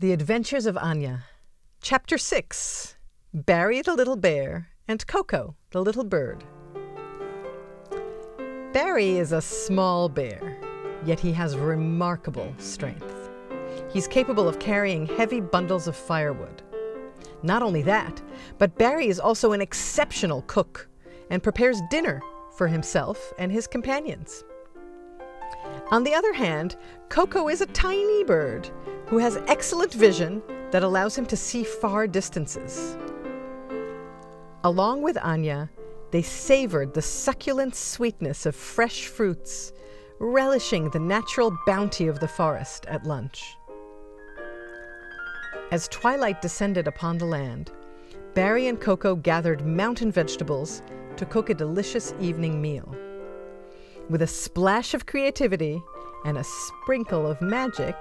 The Adventures of Anya, Chapter 6 Barry the Little Bear and Coco the Little Bird. Barry is a small bear, yet he has remarkable strength. He's capable of carrying heavy bundles of firewood. Not only that, but Barry is also an exceptional cook and prepares dinner for himself and his companions. On the other hand, Coco is a tiny bird who has excellent vision that allows him to see far distances. Along with Anya, they savored the succulent sweetness of fresh fruits, relishing the natural bounty of the forest at lunch. As twilight descended upon the land, Barry and Coco gathered mountain vegetables to cook a delicious evening meal. With a splash of creativity and a sprinkle of magic,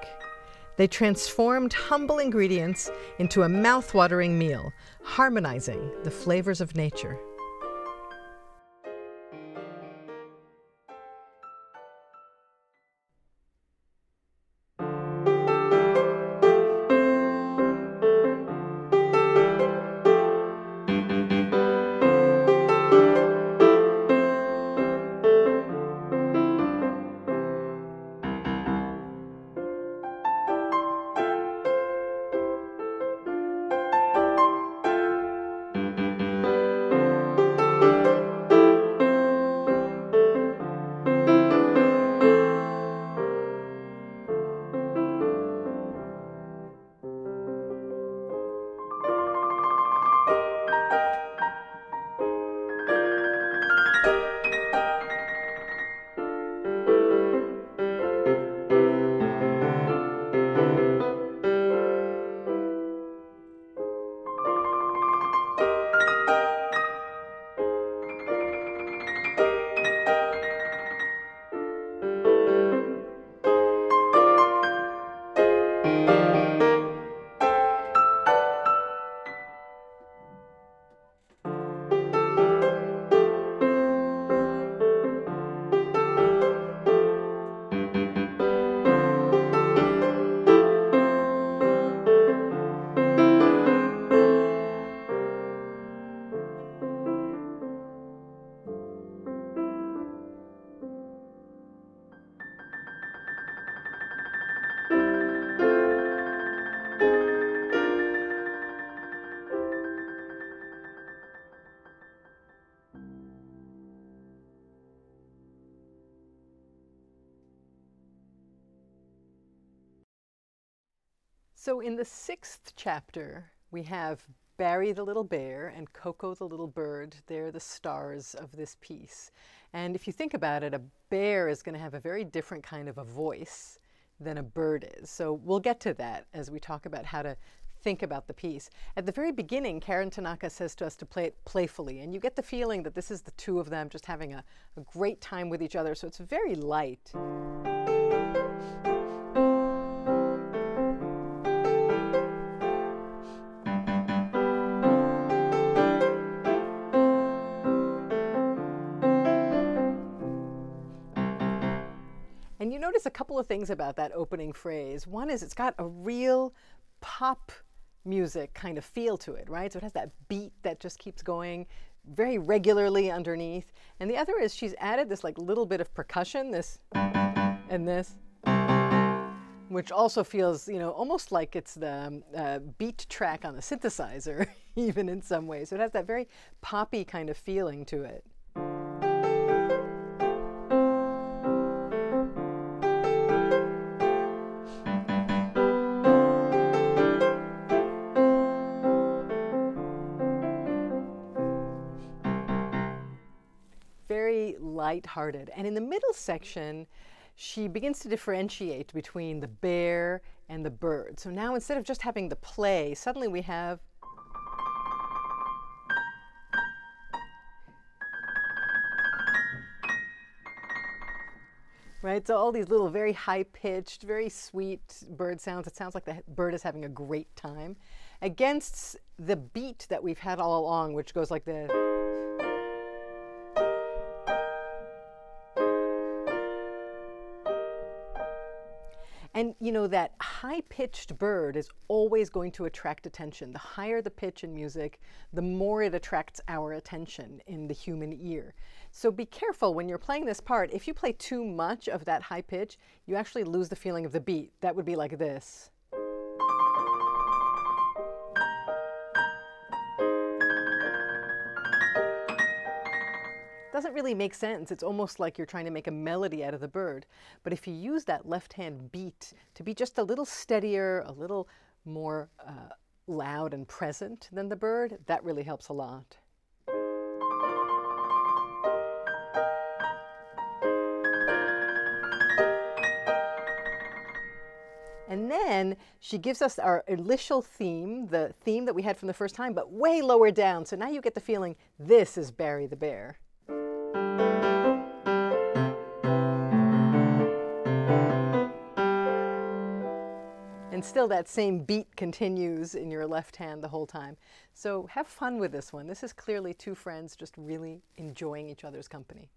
they transformed humble ingredients into a mouth-watering meal, harmonizing the flavors of nature. So, in the sixth chapter, we have Barry the little bear and Coco the little bird. They're the stars of this piece. And if you think about it, a bear is going to have a very different kind of a voice than a bird is. So, we'll get to that as we talk about how to think about the piece. At the very beginning, Karen Tanaka says to us to play it playfully, and you get the feeling that this is the two of them just having a, a great time with each other. So, it's very light. Notice a couple of things about that opening phrase. One is it's got a real pop music kind of feel to it, right? So it has that beat that just keeps going very regularly underneath. And the other is she's added this like little bit of percussion, this and this, which also feels, you know, almost like it's the um, uh, beat track on the synthesizer, even in some ways. So it has that very poppy kind of feeling to it. Lighthearted. And in the middle section, she begins to differentiate between the bear and the bird. So now instead of just having the play, suddenly we have right? So all these little very high-pitched, very sweet bird sounds. It sounds like the bird is having a great time against the beat that we've had all along, which goes like this. And you know, that high pitched bird is always going to attract attention. The higher the pitch in music, the more it attracts our attention in the human ear. So be careful when you're playing this part. If you play too much of that high pitch, you actually lose the feeling of the beat. That would be like this. Doesn't really make sense. It's almost like you're trying to make a melody out of the bird. But if you use that left hand beat to be just a little steadier, a little more uh, loud and present than the bird, that really helps a lot. And then she gives us our initial theme, the theme that we had from the first time, but way lower down. So now you get the feeling this is Barry the Bear. And still that same beat continues in your left hand the whole time. So have fun with this one. This is clearly two friends just really enjoying each other's company.